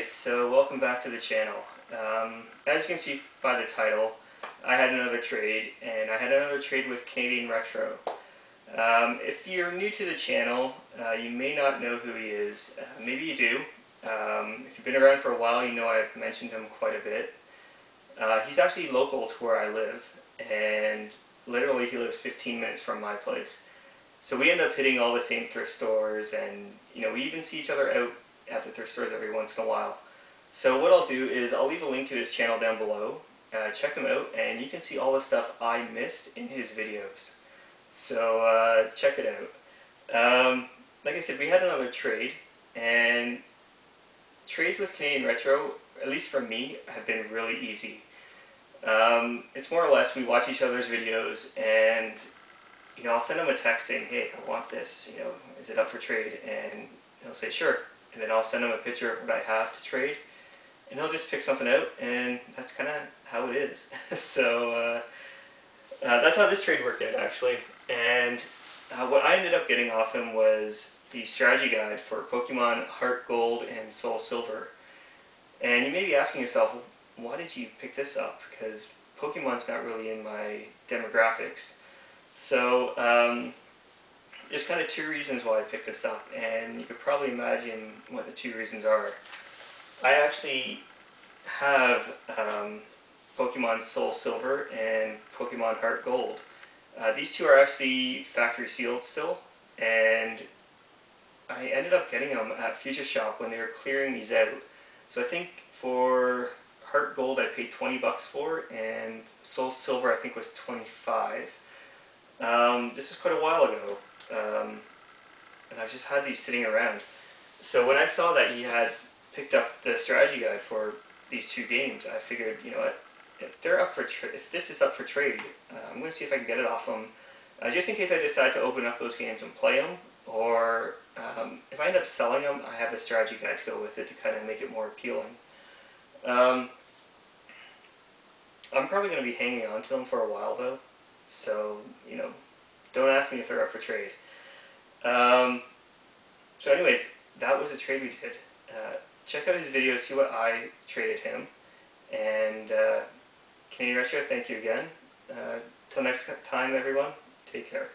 Alright, so welcome back to the channel. Um, as you can see by the title, I had another trade, and I had another trade with Canadian Retro. Um, if you're new to the channel, uh, you may not know who he is. Uh, maybe you do. Um, if you've been around for a while, you know I've mentioned him quite a bit. Uh, he's actually local to where I live, and literally he lives 15 minutes from my place. So we end up hitting all the same thrift stores, and you know we even see each other out at the thrift stores every once in a while. So what I'll do is I'll leave a link to his channel down below. Uh, check him out, and you can see all the stuff I missed in his videos. So uh, check it out. Um, like I said, we had another trade, and trades with Canadian Retro, at least for me, have been really easy. Um, it's more or less we watch each other's videos, and you know I'll send him a text saying, "Hey, I want this. You know, is it up for trade?" And he'll say, "Sure." And then I'll send him a picture of what I have to trade, and he'll just pick something out, and that's kind of how it is. so uh, uh, that's how this trade worked out, actually. And uh, what I ended up getting off him was the strategy guide for Pokemon Heart Gold and Soul Silver. And you may be asking yourself, why did you pick this up? Because Pokemon's not really in my demographics. So um, there's kind of two reasons why I picked this up, and you could probably imagine what the two reasons are. I actually have um, Pokemon Soul Silver and Pokemon Heart Gold. Uh, these two are actually factory sealed still, and I ended up getting them at Future Shop when they were clearing these out. So I think for Heart Gold I paid 20 bucks for, and Soul Silver I think was 25. Um, this is quite a while ago, um, and I've just had these sitting around. So when I saw that he had picked up the strategy guide for these two games, I figured, you know what, if they're up for if this is up for trade, uh, I'm going to see if I can get it off them, uh, just in case I decide to open up those games and play them, or um, if I end up selling them, I have the strategy guide to go with it to kind of make it more appealing. Um, I'm probably going to be hanging on to them for a while though, so, you know, don't ask me if they're up for trade. Um, so anyways, that was a trade we did. Uh, check out his video, see what I traded him. And uh, Canadian Retro, thank you again. Uh, till next time, everyone, take care.